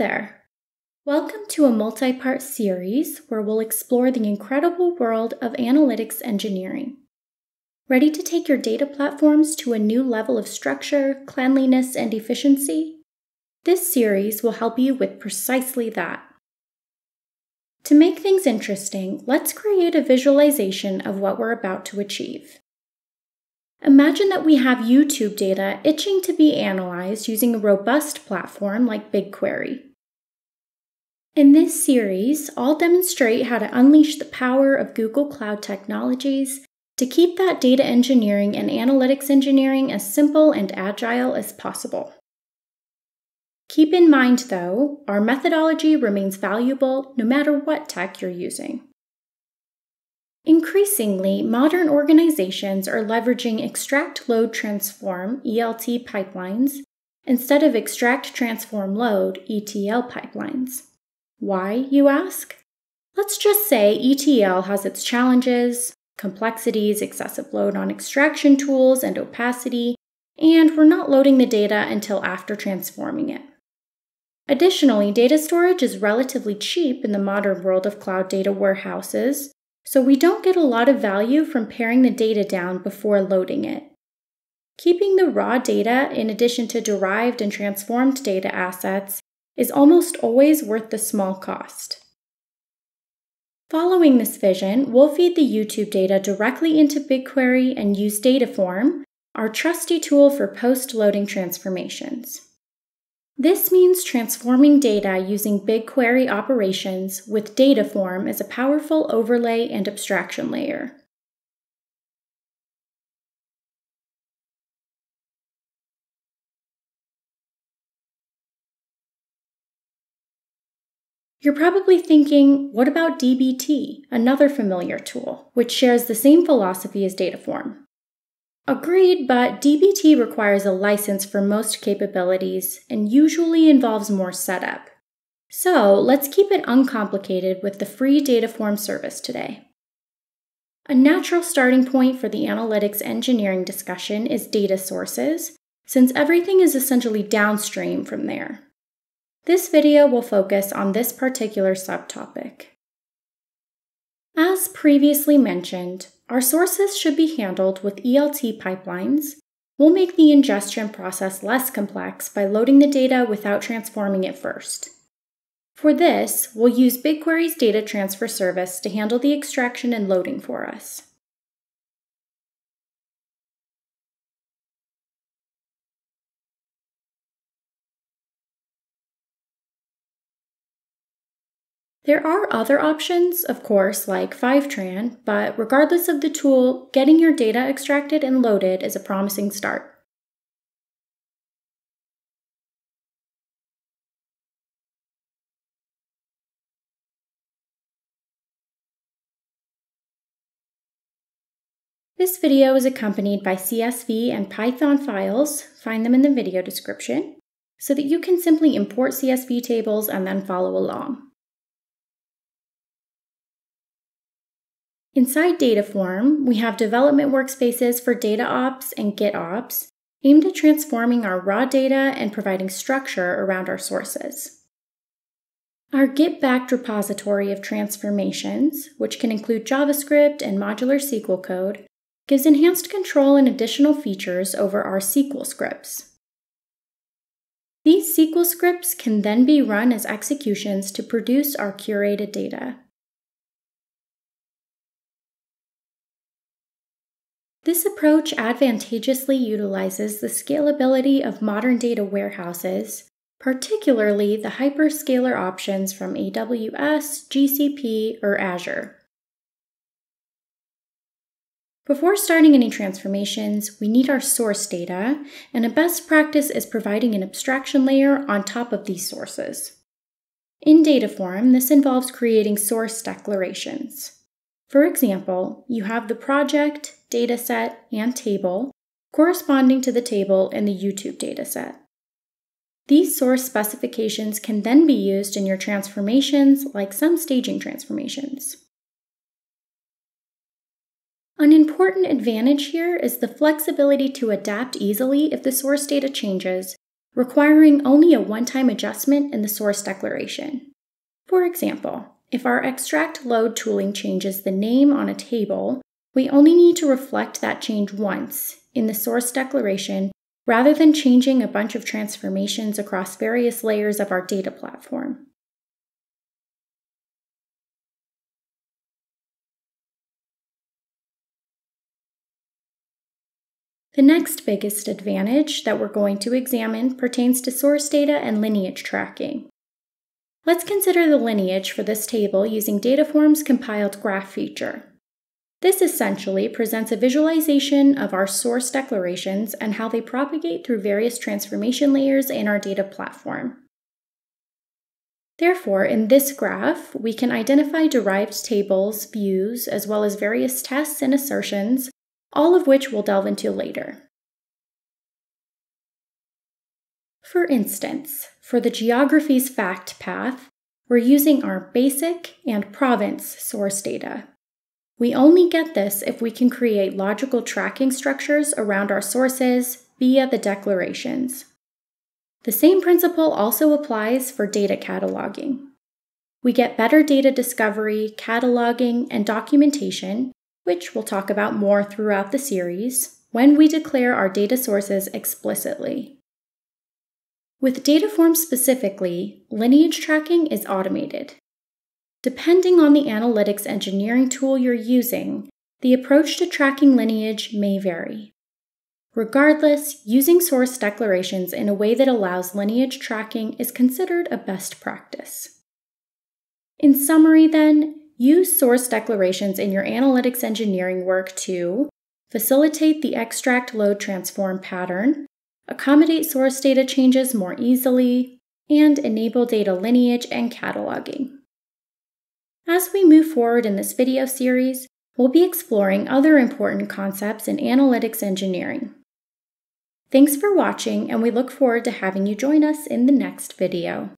there! Welcome to a multi part series where we'll explore the incredible world of analytics engineering. Ready to take your data platforms to a new level of structure, cleanliness, and efficiency? This series will help you with precisely that. To make things interesting, let's create a visualization of what we're about to achieve. Imagine that we have YouTube data itching to be analyzed using a robust platform like BigQuery. In this series, I'll demonstrate how to unleash the power of Google Cloud technologies to keep that data engineering and analytics engineering as simple and agile as possible. Keep in mind, though, our methodology remains valuable no matter what tech you're using. Increasingly, modern organizations are leveraging extract load transform ELT pipelines instead of extract transform load ETL pipelines. Why, you ask? Let's just say ETL has its challenges, complexities, excessive load on extraction tools, and opacity, and we're not loading the data until after transforming it. Additionally, data storage is relatively cheap in the modern world of cloud data warehouses, so we don't get a lot of value from paring the data down before loading it. Keeping the raw data in addition to derived and transformed data assets is almost always worth the small cost. Following this vision, we'll feed the YouTube data directly into BigQuery and use Dataform, our trusty tool for post loading transformations. This means transforming data using BigQuery operations with Dataform as a powerful overlay and abstraction layer. You're probably thinking, what about DBT, another familiar tool, which shares the same philosophy as Dataform? Agreed, but DBT requires a license for most capabilities and usually involves more setup. So let's keep it uncomplicated with the free Dataform service today. A natural starting point for the analytics engineering discussion is data sources, since everything is essentially downstream from there. This video will focus on this particular subtopic. As previously mentioned, our sources should be handled with ELT pipelines. We'll make the ingestion process less complex by loading the data without transforming it first. For this, we'll use BigQuery's data transfer service to handle the extraction and loading for us. There are other options, of course, like Fivetran, but regardless of the tool, getting your data extracted and loaded is a promising start. This video is accompanied by CSV and Python files, find them in the video description, so that you can simply import CSV tables and then follow along. Inside Dataform, we have development workspaces for DataOps and GitOps, aimed at transforming our raw data and providing structure around our sources. Our Git-backed repository of transformations, which can include JavaScript and modular SQL code, gives enhanced control and additional features over our SQL scripts. These SQL scripts can then be run as executions to produce our curated data. This approach advantageously utilizes the scalability of modern data warehouses, particularly the hyperscaler options from AWS, GCP, or Azure. Before starting any transformations, we need our source data, and a best practice is providing an abstraction layer on top of these sources. In Dataform, this involves creating source declarations. For example, you have the project, dataset, and table corresponding to the table in the YouTube dataset. These source specifications can then be used in your transformations like some staging transformations. An important advantage here is the flexibility to adapt easily if the source data changes, requiring only a one time adjustment in the source declaration. For example, if our extract load tooling changes the name on a table, we only need to reflect that change once in the source declaration rather than changing a bunch of transformations across various layers of our data platform. The next biggest advantage that we're going to examine pertains to source data and lineage tracking. Let's consider the lineage for this table using Dataform's compiled graph feature. This essentially presents a visualization of our source declarations and how they propagate through various transformation layers in our data platform. Therefore, in this graph, we can identify derived tables, views, as well as various tests and assertions, all of which we'll delve into later. For instance, for the geography's fact path, we're using our basic and province source data. We only get this if we can create logical tracking structures around our sources via the declarations. The same principle also applies for data cataloging. We get better data discovery, cataloging, and documentation, which we'll talk about more throughout the series, when we declare our data sources explicitly. With Dataform specifically, lineage tracking is automated. Depending on the analytics engineering tool you're using, the approach to tracking lineage may vary. Regardless, using source declarations in a way that allows lineage tracking is considered a best practice. In summary, then, use source declarations in your analytics engineering work to facilitate the extract load transform pattern, accommodate source data changes more easily, and enable data lineage and cataloging. As we move forward in this video series, we'll be exploring other important concepts in analytics engineering. Thanks for watching, and we look forward to having you join us in the next video.